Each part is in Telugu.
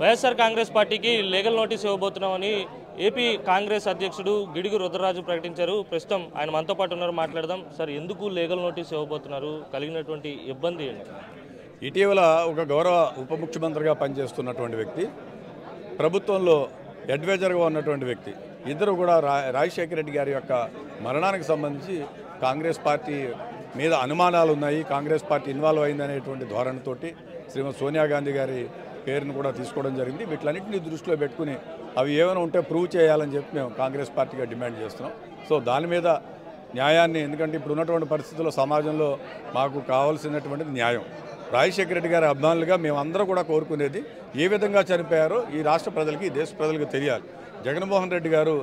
వైఎస్ఆర్ కాంగ్రెస్ పార్టీకి లీగల్ నోటీస్ ఇవ్వబోతున్నామని ఏపీ కాంగ్రెస్ అధ్యక్షుడు గిడుగు రుద్రరాజు ప్రకటించారు. ప్రస్తుతం ఆయన మనతో పాటు ఉన్నారు మాట్లాడదాం. సార్ ఎందుకు లీగల్ నోటీస్ ఇవ్వబోతున్నారు? కలిగినటువంటి ఇబ్బంది ఏంటి? ఇటీవల ఒక గౌరవ ఉప ముఖ్యమంత్రిగా పనిచేస్తున్నటువంటి వ్యక్తి ప్రభుత్వంలో అడ్వైజర్గా ఉన్నటువంటి వ్యక్తి ఇద్దరు కూడా రా రాజశేఖర రెడ్డి గారి యొక్క మరణానికి సంబంధించి కాంగ్రెస్ పార్టీ మీద అనుమానాలు ఉన్నాయి కాంగ్రెస్ పార్టీ ఇన్వాల్వ్ అయిందనేటువంటి ధోరణితోటి శ్రీమతి సోనియా గాంధీ గారి పేరును కూడా తీసుకోవడం జరిగింది. వీటిలన్నింటినీ దృష్టిలో పెట్టుకుని అవి ఏమైనా ఉంటే ప్రూవ్ చేయాలని చెప్పి మేము కాంగ్రెస్ పార్టీగా డిమాండ్ చేస్తున్నాం. సో దాని మీద న్యాయాన్ని ఎందుకంటే ఇప్పుడు ఉన్నటువంటి పరిస్థితుల్లో సమాజంలో మాకు కావాల్సినటువంటిది న్యాయం. రాజశేఖర రెడ్డి గారి అభిమానులుగా మేమందరూ కూడా కోరుకునేది ఏ విధంగా చనిపోయారో ఈ రాష్ట్ర ప్రజలకి ఈ దేశ ప్రజలకు తెలియాలి. జగన్మోహన్ రెడ్డి గారు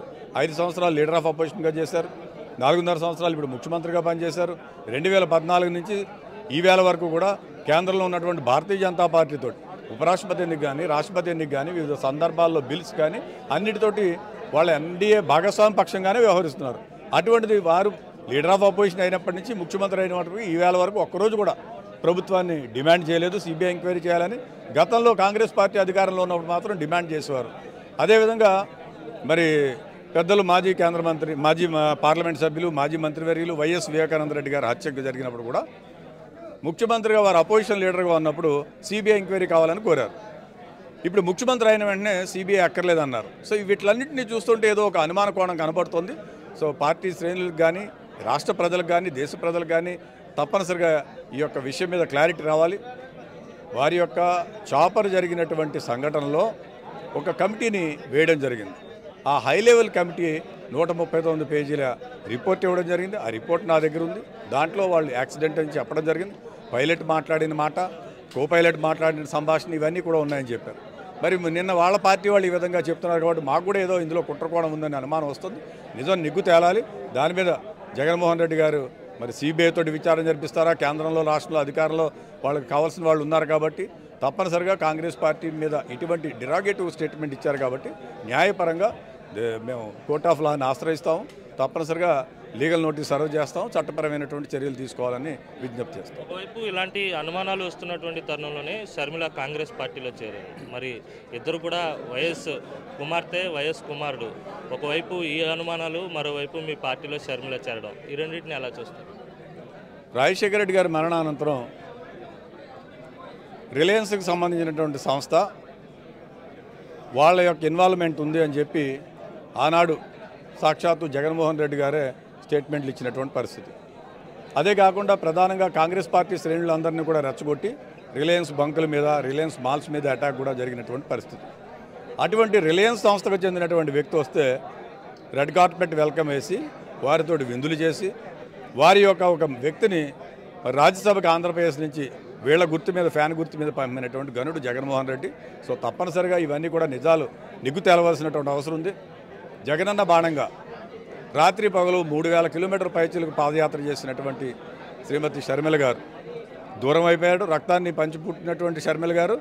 ఐదు సంవత్సరాలు లీడర్ ఆఫ్ అపోజిషన్గా చేశారు. నాలుగున్నర సంవత్సరాలు ఇప్పుడు ముఖ్యమంత్రిగా పనిచేశారు. రెండు వేల పద్నాలుగు నుంచి ఈ వేల వరకు కూడా కేంద్రంలో ఉన్నటువంటి భారతీయ జనతా పార్టీతో ఉపరాష్ట్రపతి ఎన్నిక కానీ రాష్ట్రపతి ఎన్నిక కానీ వివిధ సందర్భాల్లో బిల్స్ కానీ అన్నిటితోటి వాళ్ళ ఎన్డీఏ భాగస్వామి పక్షంగానే వ్యవహరిస్తున్నారు. అటువంటిది వారు లీడర్ ఆఫ్ అపోజిషన్ అయినప్పటి నుంచి ముఖ్యమంత్రి అయిన వరకు వరకు ఒక్కరోజు కూడా ప్రభుత్వాన్ని డిమాండ్ చేయలేదు. సిబిఐ ఎంక్వైరీ చేయాలని గతంలో కాంగ్రెస్ పార్టీ అధికారంలో ఉన్నప్పుడు మాత్రం డిమాండ్ చేసేవారు. అదేవిధంగా మరి పెద్దలు మాజీ కేంద్ర మంత్రి మాజీ పార్లమెంట్ సభ్యులు మాజీ మంత్రివర్యులు వైఎస్ వివేకానంద రెడ్డి గారు హత్య జరిగినప్పుడు కూడా ముఖ్యమంత్రిగా వారు అపోజిషన్ లీడర్గా ఉన్నప్పుడు సిబిఐ ఎంక్వైరీ కావాలని కోరారు. ఇప్పుడు ముఖ్యమంత్రి అయిన వెంటనే సిబిఐ అక్కర్లేదన్నారు. సో వీటిలన్నింటినీ చూస్తుంటే ఏదో ఒక అనుమాన కోణం కనబడుతోంది సో పార్టీ శ్రేణులకు కానీ రాష్ట్ర ప్రజలకు కానీ దేశ ప్రజలకు కానీ తప్పనిసరిగా ఈ యొక్క విషయం మీద క్లారిటీ రావాలి. వారి యొక్క చాపర్ జరిగినటువంటి సంఘటనలో ఒక కమిటీని వేయడం జరిగింది. ఆ హై లెవెల్ కమిటీ నూట ముప్పై తొమ్మిది పేజీల రిపోర్ట్ ఇవ్వడం జరిగింది. ఆ రిపోర్ట్ నా దగ్గర ఉంది. దాంట్లో వాళ్ళు యాక్సిడెంట్ అని చెప్పడం జరిగింది. పైలట్ మాట్లాడిన మాట కో పైలట్ మాట్లాడిన సంభాషణ ఇవన్నీ కూడా ఉన్నాయని చెప్పారు. మరి నిన్న వాళ్ళ పార్టీ వాళ్ళు ఈ విధంగా చెప్తున్నారు కాబట్టి మాకు కూడా ఏదో ఇందులో కుట్రకోణం ఉందని అనుమానం వస్తుంది. నిజం నిగ్గు తేలాలి. దాని మీద జగన్మోహన్ రెడ్డి గారు మరి సిబిఐ తోటి విచారణ జరిపిస్తారా? కేంద్రంలో రాష్ట్రంలో అధికారంలో వాళ్ళకి కావాల్సిన వాళ్ళు ఉన్నారు కాబట్టి తప్పనిసరిగా కాంగ్రెస్ పార్టీ మీద ఇటువంటి డిరాగేటివ్ స్టేట్మెంట్ ఇచ్చారు కాబట్టి న్యాయపరంగా దే- మేము కోర్ట్ ఆఫ్ లాని ఆశ్రయిస్తాం తప్పనిసరిగా లీగల్ నోటీస్ సర్వ్ చేస్తాం చట్టపరమైనటువంటి చర్యలు తీసుకోవాలని విజ్ఞప్తి చేస్తాం. ఒకవైపు ఇలాంటి అనుమానాలు వస్తున్నటువంటి తరుణంలోనే షర్మిల కాంగ్రెస్ పార్టీలో చేరారు. మరి ఇద్దరు కూడా వైఎస్ కుమార్తె వైఎస్ కుమారుడు. ఒకవైపు ఈ అనుమానాలు మరోవైపు మీ పార్టీలో షర్మిల చేరడం. ఈ రెండింటిని ఎలా చూస్తారు? రాజశేఖర రెడ్డి గారి మరణానంతరం రిలయన్స్కి సంబంధించినటువంటి సంస్థ వాళ్ళ యొక్క ఇన్వాల్వ్మెంట్ ఉంది అని చెప్పి ఆనాడు సాక్షాత్తు జగన్మోహన్ రెడ్డి గారే స్టేట్మెంట్లు ఇచ్చినటువంటి పరిస్థితి. అదే కాకుండా ప్రధానంగా కాంగ్రెస్ పార్టీ శ్రేణులందరినీ కూడా రెచ్చగొట్టి రిలయన్స్ బంకుల మీద రిలయన్స్ మాల్స్ మీద అటాక్ కూడా జరిగినటువంటి పరిస్థితి. అటువంటి రిలయన్స్ సంస్థకు చెందినటువంటి వ్యక్తి వస్తే రెడ్ కార్పెట్ వెల్కమ్ వేసి వారితోటి విందులు చేసి వారి యొక్క ఒక వ్యక్తిని రాజ్యసభకు ఆంధ్రప్రదేశ్ నుంచి వీళ్ళ గుర్తు మీద ఫ్యాన్ గుర్తు మీద పంపినటువంటి గనుడు జగన్మోహన్ రెడ్డి. సో తప్పనిసరిగా ఇవన్నీ కూడా నిజాలు నిగ్గు తేలవలసినటువంటి అవసరం ఉంది. జగనన్న బాణంగా రాత్రి పగలు మూడు వేల కిలోమీటర్ పైచీలకు పాదయాత్ర చేసినటువంటి శ్రీమతి షర్మిల గారు. దూరం అయిపోయాడు రక్తాన్ని పంచిపుట్టినటువంటి షర్మిల గారు.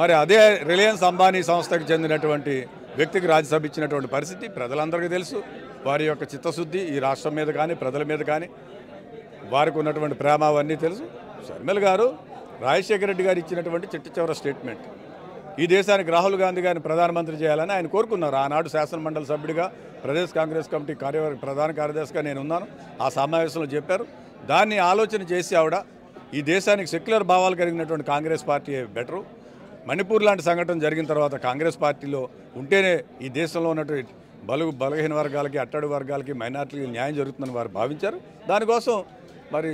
మరి అదే రిలయన్స్ అంబానీ సంస్థకు చెందినటువంటి వ్యక్తికి రాజ్యసభ ఇచ్చినటువంటి పరిస్థితి ప్రజలందరికీ తెలుసు. వారి యొక్క చిత్తశుద్ధి ఈ రాష్ట్రం మీద కానీ ప్రజల మీద కానీ వారికి ఉన్నటువంటి ప్రేమ అవన్నీ తెలుసు. షర్మిల గారు రాజశేఖర రెడ్డి గారు ఇచ్చినటువంటి చిట్ట స్టేట్మెంట్. ఈ దేశానికి రాహుల్ గాంధీ గారిని ప్రధానమంత్రి చేయాలని ఆయన కోరుకున్నారు. ఆనాడు శాసనమండలి సభ్యుడిగా ప్రదేశ్ కాంగ్రెస్ కమిటీ కార్యవర్గ ప్రధాన కార్యదర్శిగా నేను ఉన్నాను ఆ సమావేశంలో చెప్పారు. దాన్ని ఆలోచన చేసి ఆవిడ ఈ దేశానికి సెక్యులర్ భావాలు కలిగినటువంటి కాంగ్రెస్ పార్టీ బెటరు. మణిపూర్ లాంటి సంఘటన జరిగిన తర్వాత కాంగ్రెస్ పార్టీలో ఉంటేనే ఈ దేశంలో ఉన్నటువంటి బలుగు బలహీన వర్గాలకి అట్టడి వర్గాలకి మైనార్టీలకి న్యాయం జరుగుతుందని వారు భావించారు. దానికోసం మరి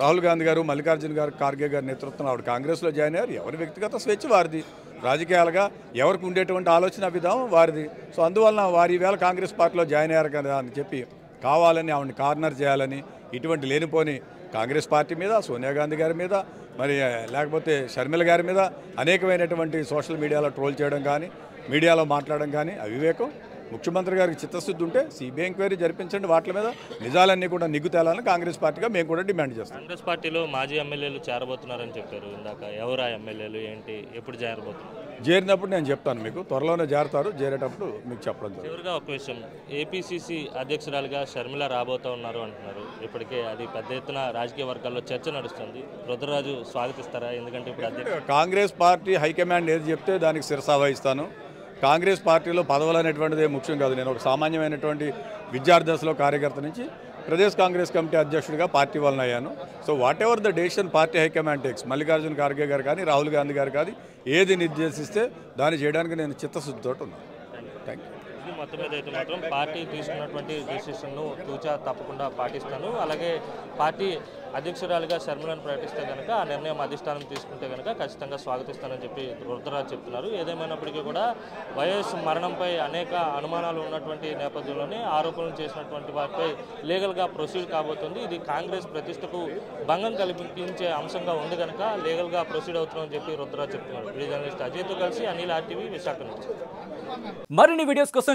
రాహుల్ గాంధీ గారు మల్లికార్జున గారు ఖార్గే గారి నేతృత్వంలో ఆవిడ కాంగ్రెస్లో జాయిన్ అయ్యారు. ఎవరి వ్యక్తిగత స్వేచ్ఛ వారిది. రాజకీయాలుగా ఎవరికి ఉండేటువంటి ఆలోచన విధానం వారిది. సో అందువలన వారి ఈవేళ కాంగ్రెస్ పార్టీలో జాయిన్ అయ్యారు కదా అని చెప్పి కావాలని ఆవిడని కార్నర్ చేయాలని ఇటువంటి లేనిపోని కాంగ్రెస్ పార్టీ మీద సోనియా గాంధీ గారి మీద మరి లేకపోతే షర్మిల గారి మీద అనేకమైనటువంటి సోషల్ మీడియాలో ట్రోల్ చేయడం కానీ మీడియాలో మాట్లాడడం కానీ అవివేకం. ముఖ్యమంత్రి గారికి చిత్తశుద్ధి ఉంటే సిబిఐ ఎంక్వైరీ జరిపించండి వాటి మీద. నిజాలన్నీ కూడా నిగ్గు తేలాలని కాంగ్రెస్ పార్టీగా మేము కూడా డిమాండ్ చేస్తాం. కాంగ్రెస్ పార్టీలో మాజీ ఎమ్మెల్యేలు చేరబోతున్నారని చెప్పారు. ఇందాక ఎవరా ఎమ్మెల్యేలు ఏంటి ఎప్పుడు చేరబోతున్నారు? చేరినప్పుడు నేను చెప్తాను మీకు. త్వరలోనే చేరతారు చేరేటప్పుడు మీకు చెప్పడం చివరిగా ఒక విషయం. ఏపీసీసీ అధ్యక్షురాలుగా షర్మిల రాబోతా ఉన్నారు అంటున్నారు. ఇప్పటికే అది పెద్ద ఎత్తున రాజకీయ వర్గాల్లో చర్చ నడుస్తుంది. రుద్రరాజు స్వాగతిస్తారా? ఎందుకంటే ఇప్పుడు కాంగ్రెస్ పార్టీ హైకమాండ్ ఏది చెప్తే దానికి శిరసా వహిస్తాను కాంగ్రెస్ పార్టీలో పదవులు అనేటువంటిది ముఖ్యం కాదు. నేను ఒక సామాన్యమైనటువంటి విద్యార్థి దశలో కార్యకర్త నుంచి ప్రదేశ్ కాంగ్రెస్ కమిటీ అధ్యక్షుడిగా పార్టీ వలన అయ్యాను. So whatever the decision party high command takes Mallikarjuna Kharge garu కానీ రాహుల్ గాంధీ గారు కానీ ఏది నిర్దేశిస్తే దాన్ని చేయడానికి నేను చిత్తశుద్ధితో ఉన్నాను. మొత్తం మీద అయితే మాత్రం పార్టీ తీసుకున్నటువంటి డిసిషన్ను తూచా తప్పకుండా పాటిస్తాను. అలాగే పార్టీ అధ్యక్షురాలుగా శర్మలను ప్రకటిస్తే కనుక ఆ నిర్ణయం అధిష్టానం తీసుకుంటే కనుక ఖచ్చితంగా స్వాగతిస్తానని చెప్పి రుద్రరాజ్ చెప్తున్నారు. ఏదేమైనప్పటికీ కూడా వైఎస్ మరణంపై అనేక అనుమానాలు ఉన్నటువంటి నేపథ్యంలోనే ఆరోపణలు చేసినటువంటి వారిపై లీగల్గా ప్రొసీడ్ కాబోతుంది. ఇది కాంగ్రెస్ ప్రతిష్టకు భంగం కల్పించే అంశంగా ఉంది కనుక లీగల్గా ప్రొసీడ్ అవుతుందని చెప్పి రుద్రరాజ్ చెప్తున్నారు. జర్నలిస్ట్ అజయ్తో కలిసి అనిల్ ఆర్టీవీ విశాఖ నుంచి. మరిన్ని వీడియోస్ కోసం